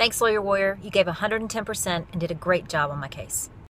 Thanks, Lawyer Warrior. You gave 110% and did a great job on my case.